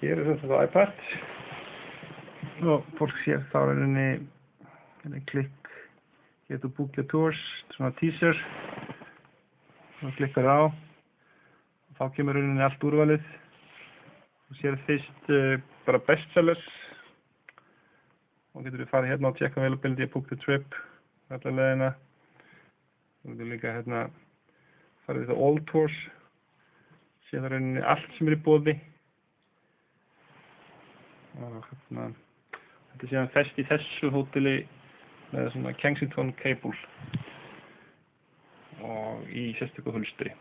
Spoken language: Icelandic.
Hér er þetta iPad. Og fólk sér þá rauninni hérna klikk getur your tours, svona teaser. Og klikkar á. Og þá kemur rauninni allt úrvalið. Og sér fyrst uh, bara bestsellers. Og getur við farið hérna og tjekka availability book the trip allar leðina og getur líka hérna farið við það all tours. Séð það rauninni allt sem er í bóði og hérna þetta er síðan fest í þessu hóteli með svona Kensington Cable og í sérstöku hulstri